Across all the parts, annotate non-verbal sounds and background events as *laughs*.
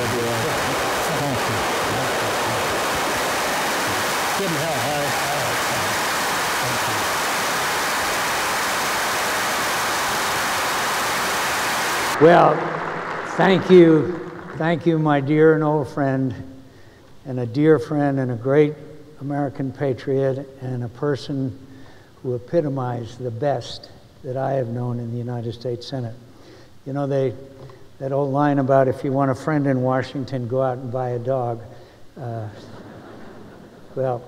Thank you. Couldn't help, Harry. Well, thank you. Thank you, my dear and old friend, and a dear friend and a great American patriot, and a person who epitomized the best that I have known in the United States Senate. You know, they, that old line about if you want a friend in Washington, go out and buy a dog. Uh, well,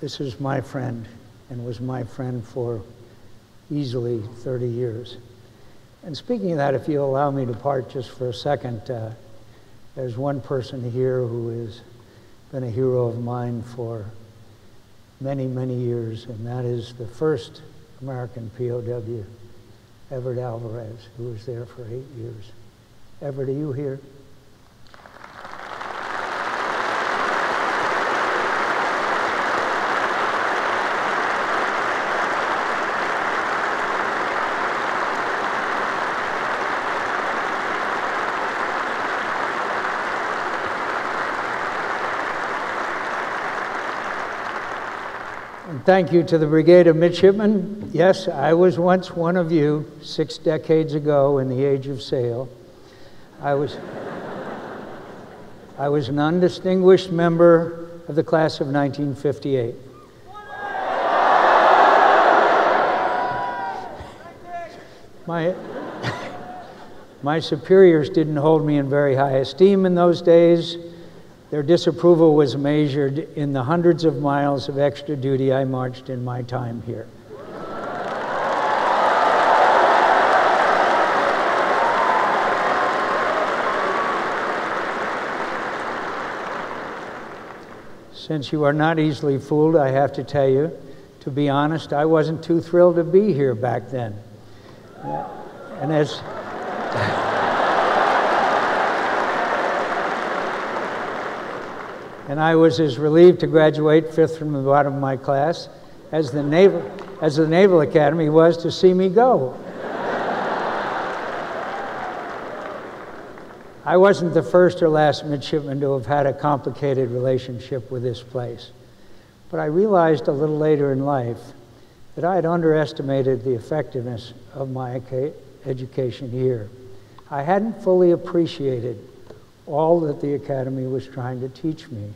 this is my friend and was my friend for easily 30 years. And speaking of that, if you'll allow me to part just for a second, uh, there's one person here who has been a hero of mine for many, many years, and that is the first American POW, Everett Alvarez, who was there for eight years. Everett, to you here? And thank you to the Brigade of Midshipmen. Yes, I was once one of you six decades ago in the age of sail. I was, I was an undistinguished member of the class of 1958. My, my superiors didn't hold me in very high esteem in those days. Their disapproval was measured in the hundreds of miles of extra duty I marched in my time here. Since you are not easily fooled, I have to tell you, to be honest, I wasn't too thrilled to be here back then. Uh, and as and I was as relieved to graduate fifth from the bottom of my class as the Naval, as the Naval Academy was to see me go. I wasn't the first or last midshipman to have had a complicated relationship with this place, but I realized a little later in life that I had underestimated the effectiveness of my education here. I hadn't fully appreciated all that the Academy was trying to teach me.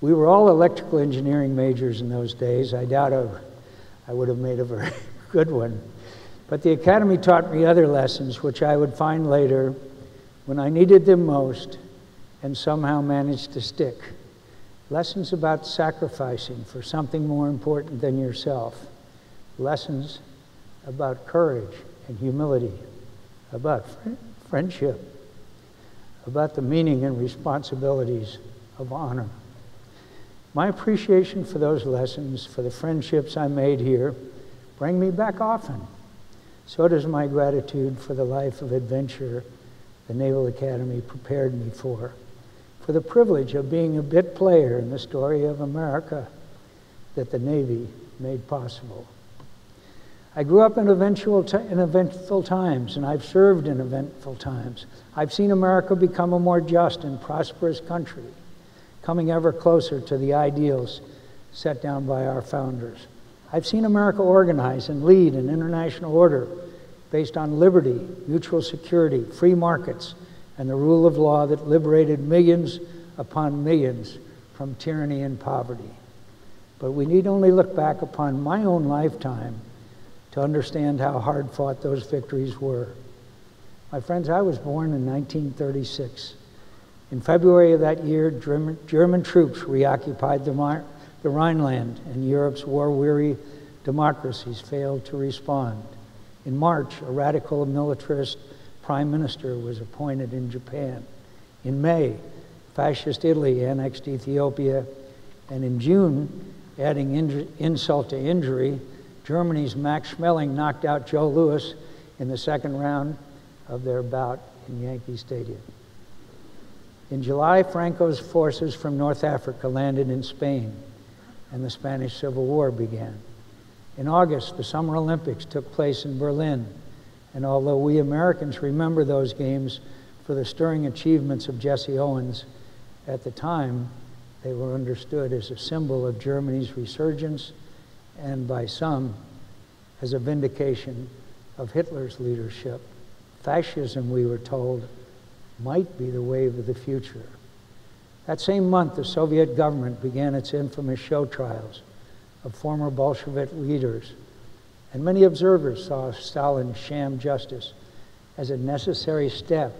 We were all electrical engineering majors in those days. I doubt I, I would have made a very *laughs* good one. But the Academy taught me other lessons, which I would find later when I needed them most and somehow managed to stick. Lessons about sacrificing for something more important than yourself. Lessons about courage and humility, about fr friendship, about the meaning and responsibilities of honor. My appreciation for those lessons, for the friendships I made here, bring me back often. So does my gratitude for the life of adventure the Naval Academy prepared me for, for the privilege of being a bit player in the story of America that the Navy made possible. I grew up in, in eventful times, and I've served in eventful times. I've seen America become a more just and prosperous country coming ever closer to the ideals set down by our founders. I've seen America organize and lead an international order based on liberty, mutual security, free markets, and the rule of law that liberated millions upon millions from tyranny and poverty. But we need only look back upon my own lifetime to understand how hard fought those victories were. My friends, I was born in 1936. In February of that year, German, German troops reoccupied the, the Rhineland, and Europe's war weary democracies failed to respond. In March, a radical militarist prime minister was appointed in Japan. In May, fascist Italy annexed Ethiopia. And in June, adding insult to injury, Germany's Max Schmeling knocked out Joe Louis in the second round of their bout in Yankee Stadium. In July, Franco's forces from North Africa landed in Spain, and the Spanish Civil War began. In August, the Summer Olympics took place in Berlin, and although we Americans remember those games for the stirring achievements of Jesse Owens. At the time, they were understood as a symbol of Germany's resurgence and by some as a vindication of Hitler's leadership. Fascism, we were told, might be the wave of the future. That same month, the Soviet government began its infamous show trials of former Bolshevik leaders, and many observers saw Stalin's sham justice as a necessary step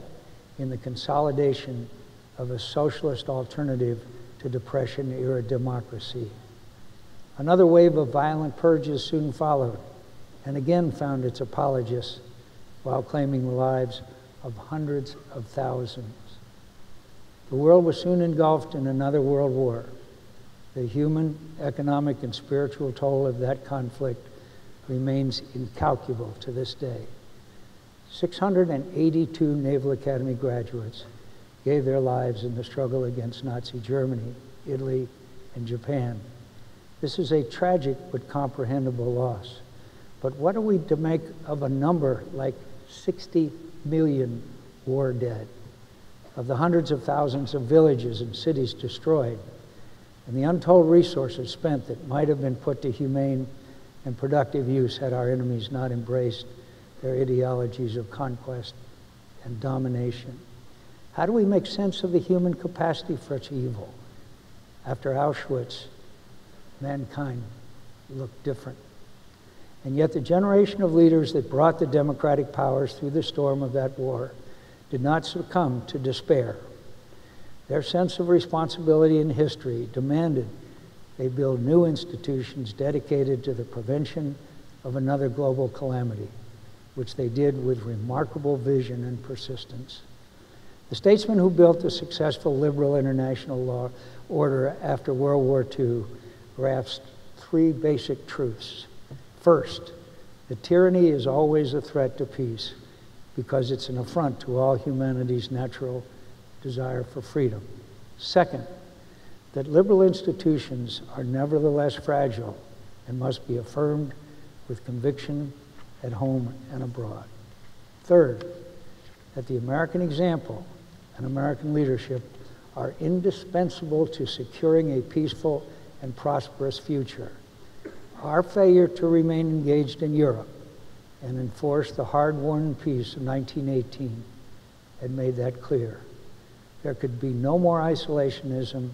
in the consolidation of a socialist alternative to Depression era democracy. Another wave of violent purges soon followed and again found its apologists while claiming the lives of hundreds of thousands. The world was soon engulfed in another world war. The human, economic, and spiritual toll of that conflict remains incalculable to this day. 682 Naval Academy graduates gave their lives in the struggle against Nazi Germany, Italy, and Japan. This is a tragic but comprehensible loss. But what are we to make of a number like 60 million war dead, of the hundreds of thousands of villages and cities destroyed, and the untold resources spent that might have been put to humane and productive use had our enemies not embraced their ideologies of conquest and domination? How do we make sense of the human capacity for such evil? After Auschwitz, mankind looked different. And yet, the generation of leaders that brought the democratic powers through the storm of that war did not succumb to despair. Their sense of responsibility in history demanded they build new institutions dedicated to the prevention of another global calamity, which they did with remarkable vision and persistence. The statesmen who built the successful liberal international law order after World War II grasped three basic truths First, that tyranny is always a threat to peace because it's an affront to all humanity's natural desire for freedom. Second, that liberal institutions are nevertheless fragile and must be affirmed with conviction at home and abroad. Third, that the American example and American leadership are indispensable to securing a peaceful and prosperous future. Our failure to remain engaged in Europe and enforce the hard won peace of 1918 had made that clear. There could be no more isolationism,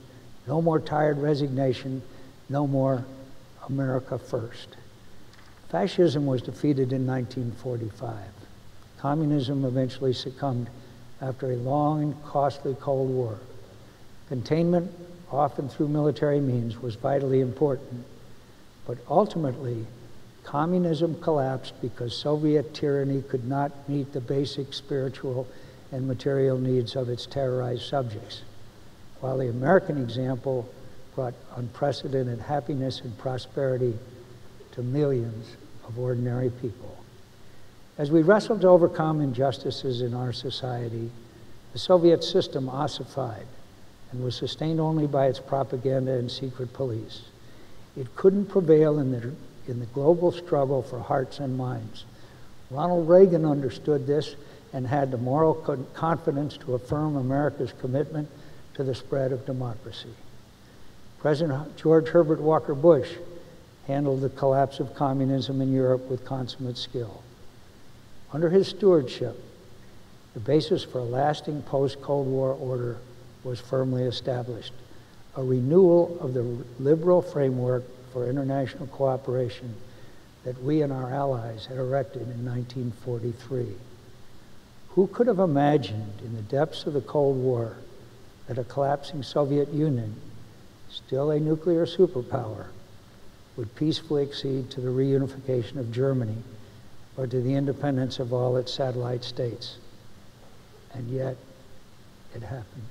no more tired resignation, no more America first. Fascism was defeated in 1945. Communism eventually succumbed after a long and costly Cold War. Containment, often through military means, was vitally important but ultimately, communism collapsed because Soviet tyranny could not meet the basic spiritual and material needs of its terrorized subjects, while the American example brought unprecedented happiness and prosperity to millions of ordinary people. As we wrestled to overcome injustices in our society, the Soviet system ossified and was sustained only by its propaganda and secret police. It couldn't prevail in the, in the global struggle for hearts and minds. Ronald Reagan understood this and had the moral confidence to affirm America's commitment to the spread of democracy. President George Herbert Walker Bush handled the collapse of communism in Europe with consummate skill. Under his stewardship, the basis for a lasting post Cold War order was firmly established a renewal of the liberal framework for international cooperation that we and our allies had erected in 1943. Who could have imagined in the depths of the Cold War that a collapsing Soviet Union, still a nuclear superpower, would peacefully accede to the reunification of Germany or to the independence of all its satellite states? And yet, it happened.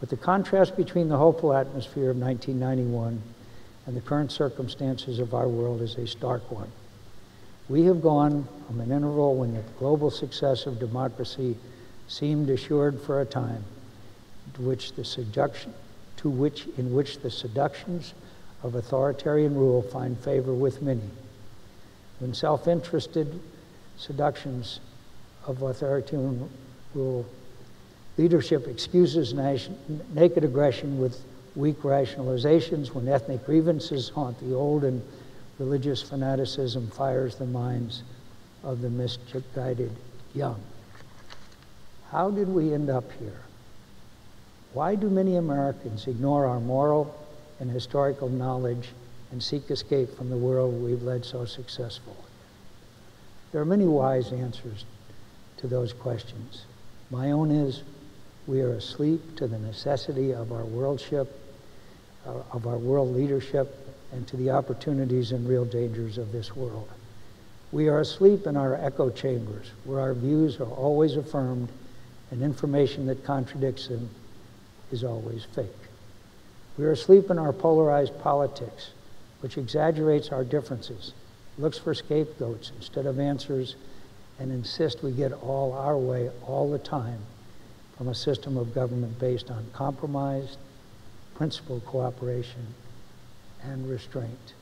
But the contrast between the hopeful atmosphere of 1991 and the current circumstances of our world is a stark one. We have gone from an interval when the global success of democracy seemed assured for a time, to which the seduction, to which in which the seductions of authoritarian rule find favor with many. When self-interested seductions of authoritarian rule, leadership excuses naked aggression with weak rationalizations when ethnic grievances haunt the old and religious fanaticism fires the minds of the misguided young. How did we end up here? Why do many Americans ignore our moral and historical knowledge and seek escape from the world we've led so successfully? There are many wise answers to those questions. My own is we are asleep to the necessity of our worldship, uh, of our world leadership, and to the opportunities and real dangers of this world. We are asleep in our echo chambers, where our views are always affirmed and information that contradicts them is always fake. We are asleep in our polarized politics, which exaggerates our differences, looks for scapegoats instead of answers, and insists we get all our way all the time from a system of government based on compromise, principled cooperation, and restraint.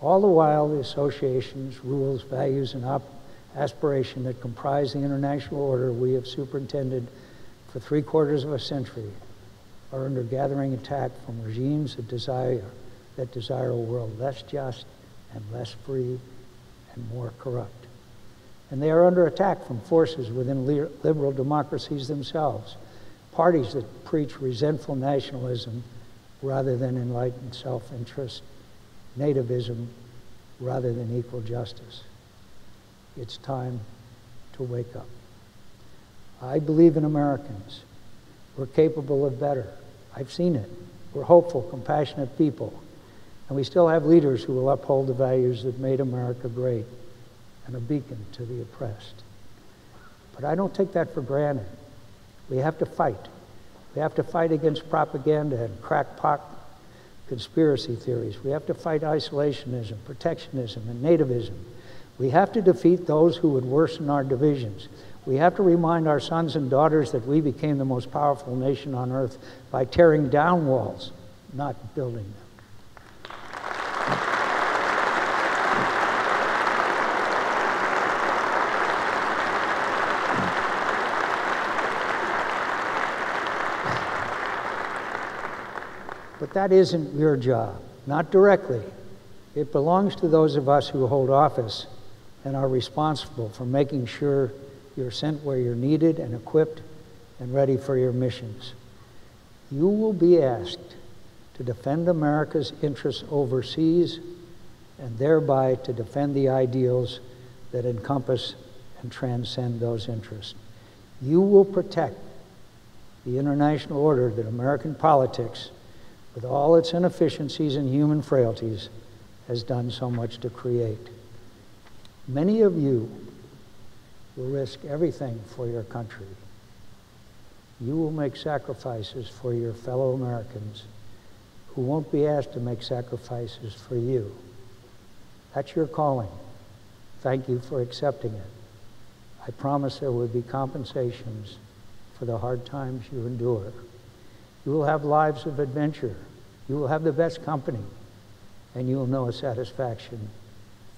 All the while, the associations, rules, values, and aspiration that comprise the international order we have superintended for three quarters of a century are under gathering attack from regimes that desire, that desire a world less just and less free and more corrupt. And they are under attack from forces within liberal democracies themselves, parties that preach resentful nationalism rather than enlightened self interest, nativism rather than equal justice. It's time to wake up. I believe in Americans. We're capable of better. I've seen it. We're hopeful, compassionate people. And we still have leaders who will uphold the values that made America great and a beacon to the oppressed. But I don't take that for granted. We have to fight. We have to fight against propaganda and crackpot conspiracy theories. We have to fight isolationism, protectionism, and nativism. We have to defeat those who would worsen our divisions. We have to remind our sons and daughters that we became the most powerful nation on earth by tearing down walls, not building them. That isn't your job, not directly. It belongs to those of us who hold office and are responsible for making sure you're sent where you're needed and equipped and ready for your missions. You will be asked to defend America's interests overseas and thereby to defend the ideals that encompass and transcend those interests. You will protect the international order that American politics with all its inefficiencies and human frailties, has done so much to create. Many of you will risk everything for your country. You will make sacrifices for your fellow Americans who won't be asked to make sacrifices for you. That's your calling. Thank you for accepting it. I promise there will be compensations for the hard times you endure. You will have lives of adventure. You will have the best company, and you will know a satisfaction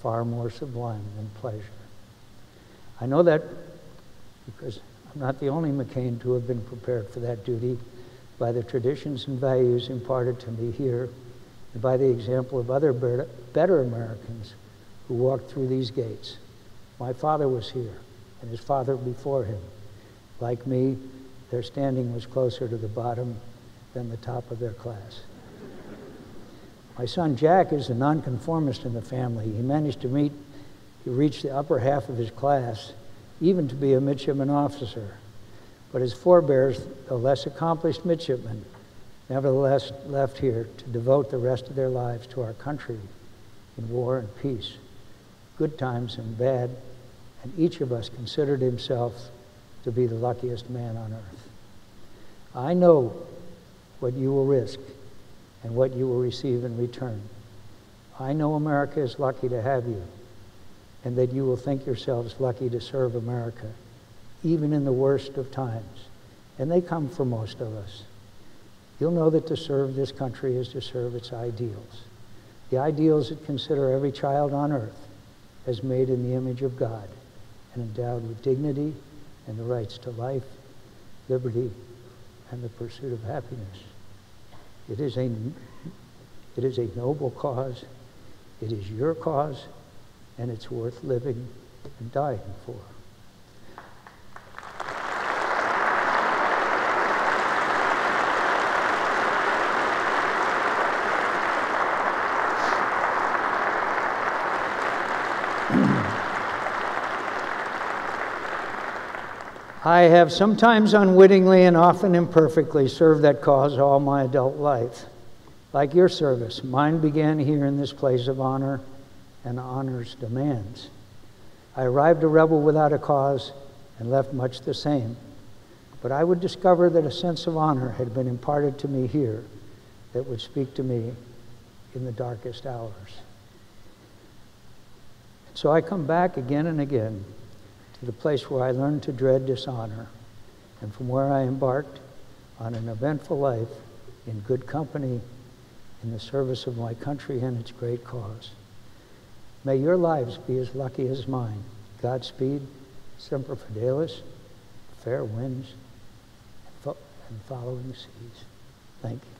far more sublime than pleasure. I know that because I'm not the only McCain to have been prepared for that duty by the traditions and values imparted to me here and by the example of other better Americans who walked through these gates. My father was here, and his father before him. Like me, their standing was closer to the bottom than the top of their class. My son Jack is a nonconformist in the family. He managed to meet, he reached the upper half of his class, even to be a midshipman officer. But his forebears, the less accomplished midshipmen, nevertheless left here to devote the rest of their lives to our country in war and peace, good times and bad, and each of us considered himself to be the luckiest man on earth. I know what you will risk and what you will receive in return. I know America is lucky to have you, and that you will think yourselves lucky to serve America, even in the worst of times. And they come for most of us. You'll know that to serve this country is to serve its ideals. The ideals that consider every child on earth as made in the image of God and endowed with dignity and the rights to life, liberty, and the pursuit of happiness. It is a, it is a noble cause. It is your cause, and it's worth living and dying for. I have sometimes unwittingly and often imperfectly served that cause all my adult life. Like your service, mine began here in this place of honor and honor's demands. I arrived a rebel without a cause and left much the same. But I would discover that a sense of honor had been imparted to me here that would speak to me in the darkest hours. So I come back again and again to the place where I learned to dread dishonor, and from where I embarked on an eventful life in good company in the service of my country and its great cause. May your lives be as lucky as mine. Godspeed, Semper Fidelis, fair winds, and following seas. Thank you.